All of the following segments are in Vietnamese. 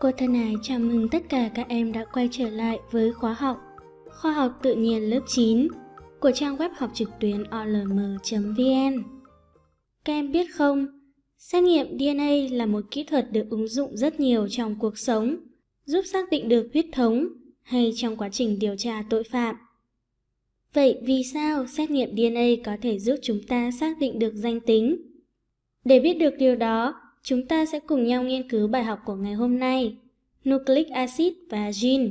Cô thân ái chào mừng tất cả các em đã quay trở lại với khóa học Khoa học tự nhiên lớp 9 của trang web học trực tuyến olm.vn. Các em biết không, xét nghiệm DNA là một kỹ thuật được ứng dụng rất nhiều trong cuộc sống, giúp xác định được huyết thống hay trong quá trình điều tra tội phạm. Vậy vì sao xét nghiệm DNA có thể giúp chúng ta xác định được danh tính? Để biết được điều đó, chúng ta sẽ cùng nhau nghiên cứu bài học của ngày hôm nay, Nucleic acid và gene.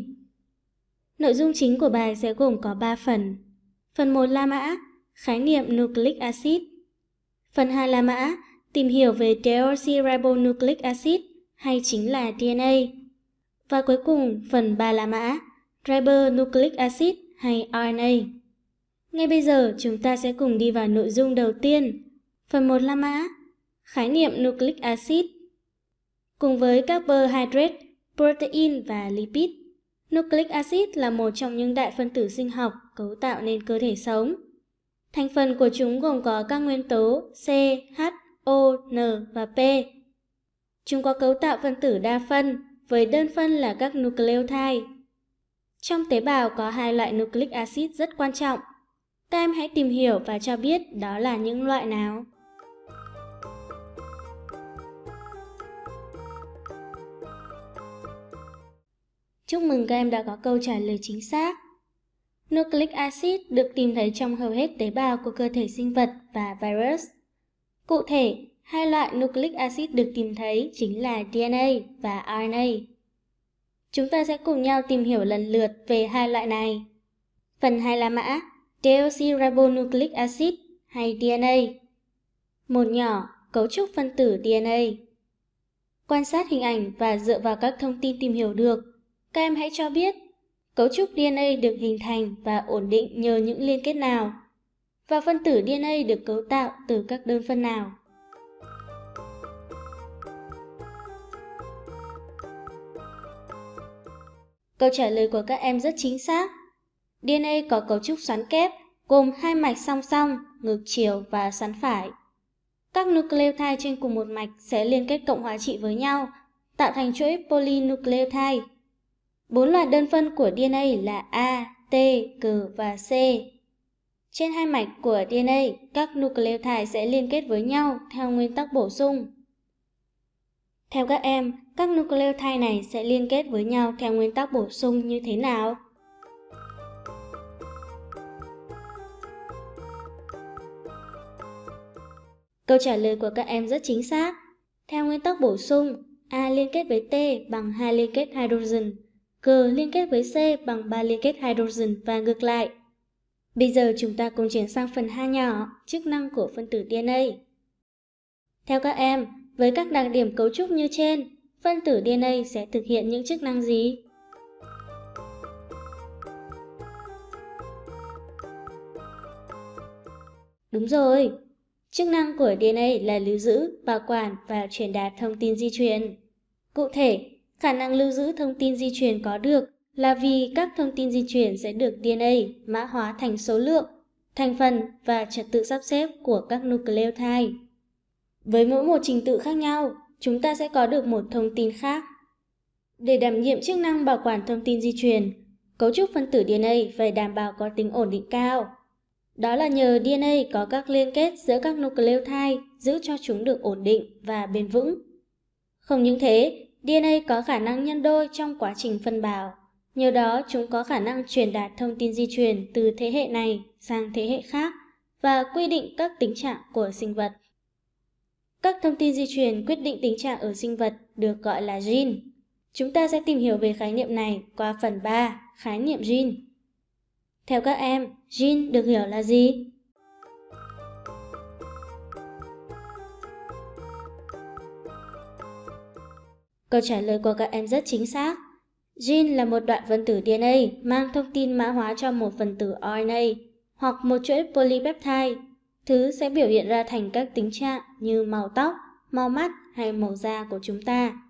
Nội dung chính của bài sẽ gồm có 3 phần. Phần 1 La Mã, khái niệm nucleic acid. Phần 2 La Mã, tìm hiểu về deoxyribonucleic acid hay chính là DNA. Và cuối cùng, phần 3 La Mã, ribonucleic acid hay RNA. Ngay bây giờ, chúng ta sẽ cùng đi vào nội dung đầu tiên. Phần 1 La Mã, khái niệm nucleic acid. Cùng với carbohydrate, protein và lipid, nucleic acid là một trong những đại phân tử sinh học cấu tạo nên cơ thể sống. Thành phần của chúng gồm có các nguyên tố C, H, O, N và P. Chúng có cấu tạo phân tử đa phân, với đơn phân là các nucleotide. Trong tế bào có hai loại nucleic acid rất quan trọng. Các em hãy tìm hiểu và cho biết đó là những loại nào. Chúc mừng các em đã có câu trả lời chính xác. Nucleic acid được tìm thấy trong hầu hết tế bào của cơ thể sinh vật và virus. Cụ thể, hai loại nucleic acid được tìm thấy chính là DNA và RNA. Chúng ta sẽ cùng nhau tìm hiểu lần lượt về hai loại này. Phần 2 là mã deoxyribonucleic acid hay DNA. Một nhỏ, cấu trúc phân tử DNA. Quan sát hình ảnh và dựa vào các thông tin tìm hiểu được, các em hãy cho biết cấu trúc DNA được hình thành và ổn định nhờ những liên kết nào và phân tử DNA được cấu tạo từ các đơn phân nào. Câu trả lời của các em rất chính xác. DNA có cấu trúc xoắn kép, gồm hai mạch song song, ngược chiều và xoắn phải. Các nucleotide trên cùng một mạch sẽ liên kết cộng hóa trị với nhau, tạo thành chuỗi polynucleotide Bốn loại đơn phân của DNA là A, T, G và C. Trên hai mạch của DNA, các nucleotide sẽ liên kết với nhau theo nguyên tắc bổ sung. Theo các em, các nucleotide này sẽ liên kết với nhau theo nguyên tắc bổ sung như thế nào? Câu trả lời của các em rất chính xác. Theo nguyên tắc bổ sung, A liên kết với T bằng hai liên kết hydrogen G liên kết với C bằng 3 liên kết hydrogen và ngược lại. Bây giờ chúng ta cùng chuyển sang phần 2 nhỏ, chức năng của phân tử DNA. Theo các em, với các đặc điểm cấu trúc như trên, phân tử DNA sẽ thực hiện những chức năng gì? Đúng rồi, chức năng của DNA là lưu giữ, bảo quản và truyền đạt thông tin di truyền. Cụ thể, Khả năng lưu giữ thông tin di truyền có được là vì các thông tin di truyền sẽ được DNA mã hóa thành số lượng, thành phần và trật tự sắp xếp của các nucleotide. Với mỗi một trình tự khác nhau, chúng ta sẽ có được một thông tin khác. Để đảm nhiệm chức năng bảo quản thông tin di truyền, cấu trúc phân tử DNA phải đảm bảo có tính ổn định cao. Đó là nhờ DNA có các liên kết giữa các nucleotide giữ cho chúng được ổn định và bền vững. Không những thế, DNA có khả năng nhân đôi trong quá trình phân bào. Nhờ đó chúng có khả năng truyền đạt thông tin di truyền từ thế hệ này sang thế hệ khác và quy định các tính trạng của sinh vật. Các thông tin di truyền quyết định tính trạng ở sinh vật được gọi là gene. Chúng ta sẽ tìm hiểu về khái niệm này qua phần 3, khái niệm gene. Theo các em, gene được hiểu là gì? Câu trả lời của các em rất chính xác. Gene là một đoạn phân tử DNA mang thông tin mã hóa cho một phân tử RNA hoặc một chuỗi polypeptide. Thứ sẽ biểu hiện ra thành các tính trạng như màu tóc, màu mắt hay màu da của chúng ta.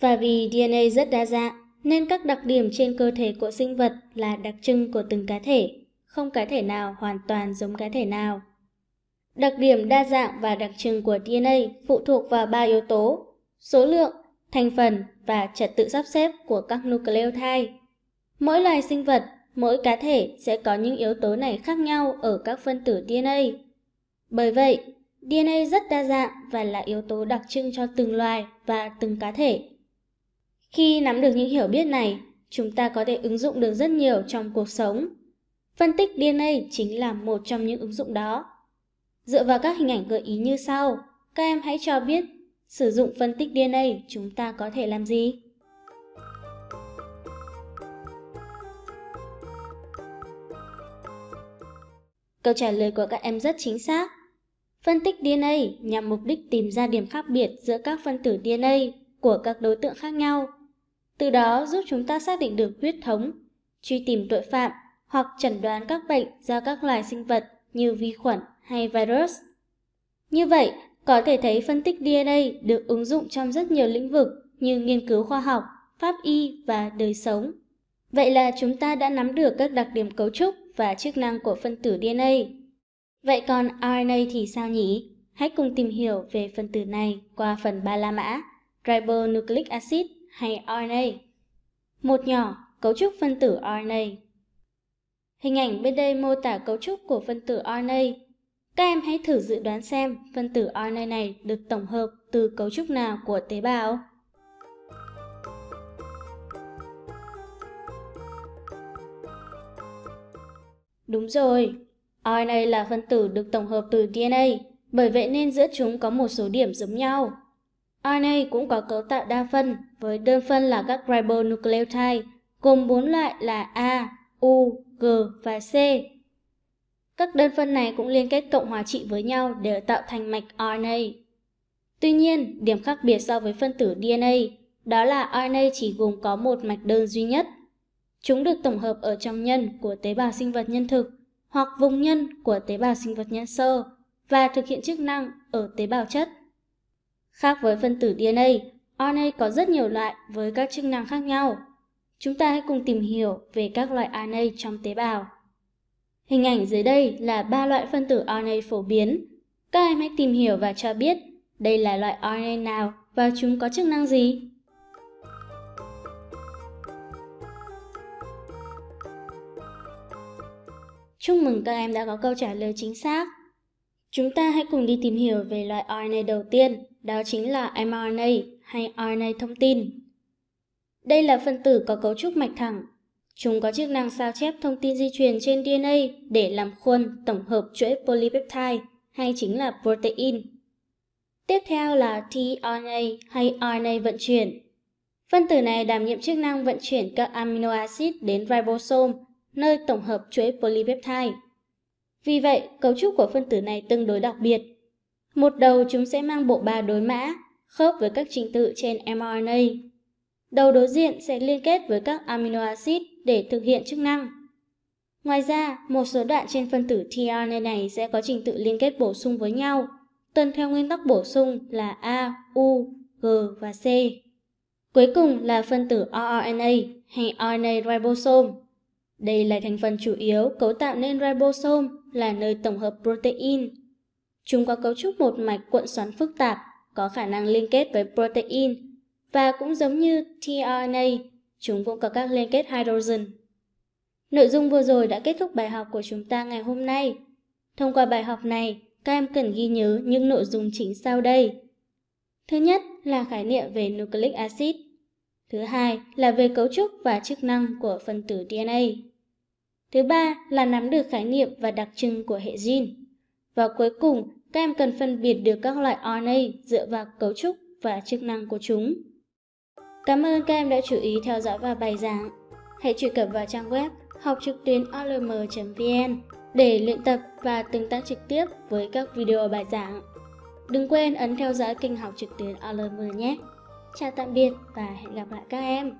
Và vì DNA rất đa dạng, nên các đặc điểm trên cơ thể của sinh vật là đặc trưng của từng cá thể, không cá thể nào hoàn toàn giống cá thể nào. Đặc điểm đa dạng và đặc trưng của DNA phụ thuộc vào ba yếu tố: số lượng, thành phần và trật tự sắp xếp của các nucleotide. Mỗi loài sinh vật, mỗi cá thể sẽ có những yếu tố này khác nhau ở các phân tử DNA. Bởi vậy, DNA rất đa dạng và là yếu tố đặc trưng cho từng loài và từng cá thể. Khi nắm được những hiểu biết này, chúng ta có thể ứng dụng được rất nhiều trong cuộc sống. Phân tích DNA chính là một trong những ứng dụng đó. Dựa vào các hình ảnh gợi ý như sau, các em hãy cho biết sử dụng phân tích DNA chúng ta có thể làm gì? Câu trả lời của các em rất chính xác. Phân tích DNA nhằm mục đích tìm ra điểm khác biệt giữa các phân tử DNA của các đối tượng khác nhau. Từ đó giúp chúng ta xác định được huyết thống, truy tìm tội phạm hoặc chẩn đoán các bệnh do các loài sinh vật như vi khuẩn hay virus. Như vậy, có thể thấy phân tích DNA được ứng dụng trong rất nhiều lĩnh vực như nghiên cứu khoa học, pháp y và đời sống. Vậy là chúng ta đã nắm được các đặc điểm cấu trúc và chức năng của phân tử DNA. Vậy còn RNA thì sao nhỉ? Hãy cùng tìm hiểu về phân tử này qua phần ba la mã, ribonucleic acid hay RNA. Một nhỏ, cấu trúc phân tử RNA. Hình ảnh bên đây mô tả cấu trúc của phân tử RNA. Các em hãy thử dự đoán xem phân tử RNA này được tổng hợp từ cấu trúc nào của tế bào. Đúng rồi, RNA là phân tử được tổng hợp từ DNA, bởi vậy nên giữa chúng có một số điểm giống nhau. RNA cũng có cấu tạo đa phân với đơn phân là các ribonucleotide, gồm 4 loại là A, U, G và C. Các đơn phân này cũng liên kết cộng hòa trị với nhau để tạo thành mạch RNA. Tuy nhiên, điểm khác biệt so với phân tử DNA đó là RNA chỉ gồm có một mạch đơn duy nhất. Chúng được tổng hợp ở trong nhân của tế bào sinh vật nhân thực hoặc vùng nhân của tế bào sinh vật nhân sơ và thực hiện chức năng ở tế bào chất. Khác với phân tử DNA, RNA có rất nhiều loại với các chức năng khác nhau. Chúng ta hãy cùng tìm hiểu về các loại RNA trong tế bào. Hình ảnh dưới đây là ba loại phân tử RNA phổ biến. Các em hãy tìm hiểu và cho biết đây là loại RNA nào và chúng có chức năng gì. Chúc mừng các em đã có câu trả lời chính xác. Chúng ta hãy cùng đi tìm hiểu về loại RNA đầu tiên, đó chính là mRNA hay RNA thông tin. Đây là phân tử có cấu trúc mạch thẳng. Chúng có chức năng sao chép thông tin di truyền trên DNA để làm khuôn tổng hợp chuỗi polypeptide hay chính là protein. Tiếp theo là tRNA hay RNA vận chuyển. Phân tử này đảm nhiệm chức năng vận chuyển các amino acid đến ribosome nơi tổng hợp chuỗi polypeptide. Vì vậy, cấu trúc của phân tử này tương đối đặc biệt. Một đầu chúng sẽ mang bộ ba đối mã, khớp với các trình tự trên mRNA. Đầu đối diện sẽ liên kết với các amino acid để thực hiện chức năng. Ngoài ra, một số đoạn trên phân tử tRNA này sẽ có trình tự liên kết bổ sung với nhau, tuân theo nguyên tắc bổ sung là A, U, G và C. Cuối cùng là phân tử rRNA hay RNA ribosome. Đây là thành phần chủ yếu cấu tạo nên ribosome là nơi tổng hợp protein. Chúng có cấu trúc một mạch cuộn xoắn phức tạp, có khả năng liên kết với protein và cũng giống như tRNA, chúng cũng có các liên kết hydrogen. Nội dung vừa rồi đã kết thúc bài học của chúng ta ngày hôm nay. Thông qua bài học này, các em cần ghi nhớ những nội dung chính sau đây. Thứ nhất là khái niệm về nucleic acid. Thứ hai là về cấu trúc và chức năng của phân tử DNA. Thứ ba là nắm được khái niệm và đặc trưng của hệ gene. Và cuối cùng, các em cần phân biệt được các loại RNA dựa vào cấu trúc và chức năng của chúng. Cảm ơn các em đã chú ý theo dõi và bài giảng. Hãy truy cập vào trang web học trực tuyến olm.vn để luyện tập và tương tác trực tiếp với các video bài giảng. Đừng quên ấn theo dõi kênh học trực tuyến olm nhé. Chào tạm biệt và hẹn gặp lại các em.